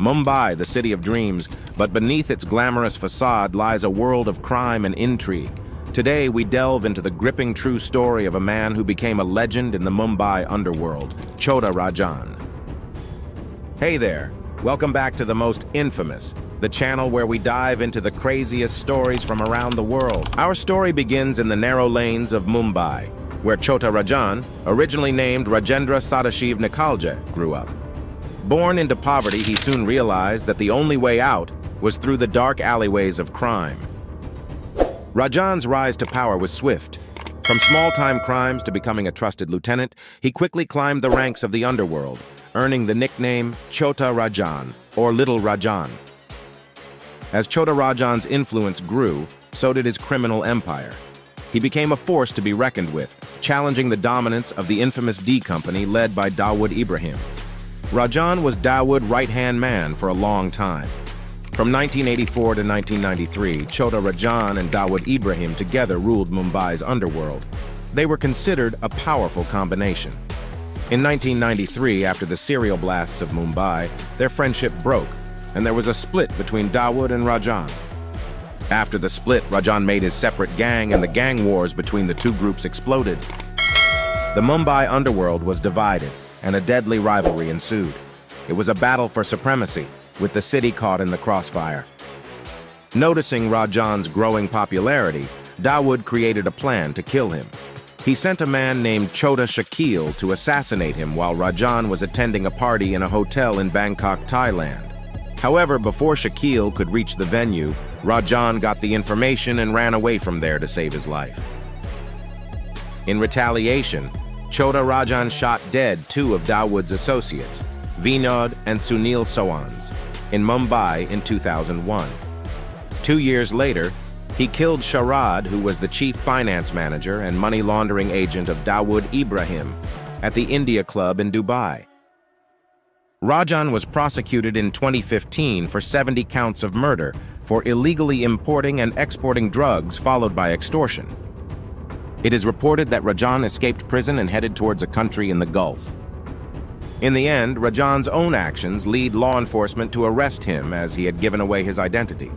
Mumbai, the city of dreams, but beneath its glamorous facade lies a world of crime and intrigue. Today, we delve into the gripping true story of a man who became a legend in the Mumbai underworld, Chhota Rajan. Hey there, welcome back to the most infamous, the channel where we dive into the craziest stories from around the world. Our story begins in the narrow lanes of Mumbai, where Chhota Rajan, originally named Rajendra Sadashiv Nikalje, grew up. Born into poverty, he soon realized that the only way out was through the dark alleyways of crime. Rajan's rise to power was swift. From small-time crimes to becoming a trusted lieutenant, he quickly climbed the ranks of the underworld, earning the nickname Chhota Rajan, or Little Rajan. As Chhota Rajan's influence grew, so did his criminal empire. He became a force to be reckoned with, challenging the dominance of the infamous D Company led by Dawood Ibrahim. Rajan was Dawood's right-hand man for a long time. From 1984 to 1993, Chhota Rajan and Dawood Ibrahim together ruled Mumbai's underworld. They were considered a powerful combination. In 1993, after the serial blasts of Mumbai, their friendship broke, and there was a split between Dawood and Rajan. After the split, Rajan made his separate gang and the gang wars between the two groups exploded. The Mumbai underworld was divided, and a deadly rivalry ensued. It was a battle for supremacy, with the city caught in the crossfire. Noticing Rajan's growing popularity, Dawood created a plan to kill him. He sent a man named Chhota Shakeel to assassinate him while Rajan was attending a party in a hotel in Bangkok, Thailand. However, before Shakeel could reach the venue, Rajan got the information and ran away from there to save his life. In retaliation, Chhota Rajan shot dead two of Dawood's associates, Vinod and Sunil Soans, in Mumbai in 2001. Two years later, he killed Sharad, who was the chief finance manager and money laundering agent of Dawood Ibrahim, at the India Club in Dubai. Rajan was prosecuted in 2015 for 70 counts of murder for illegally importing and exporting drugs followed by extortion. It is reported that Rajan escaped prison and headed towards a country in the Gulf. In the end, Rajan's own actions lead law enforcement to arrest him as he had given away his identity.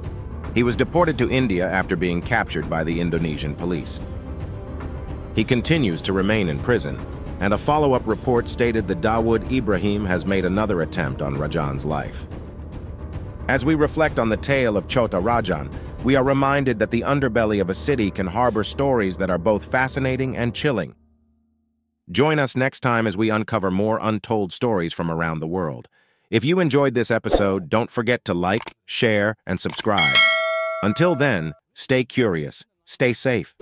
He was deported to India after being captured by the Indonesian police. He continues to remain in prison, and a follow-up report stated that Dawood Ibrahim has made another attempt on Rajan's life. As we reflect on the tale of Chhota Rajan, we are reminded that the underbelly of a city can harbor stories that are both fascinating and chilling. Join us next time as we uncover more untold stories from around the world. If you enjoyed this episode, don't forget to like, share, and subscribe. Until then, stay curious, stay safe.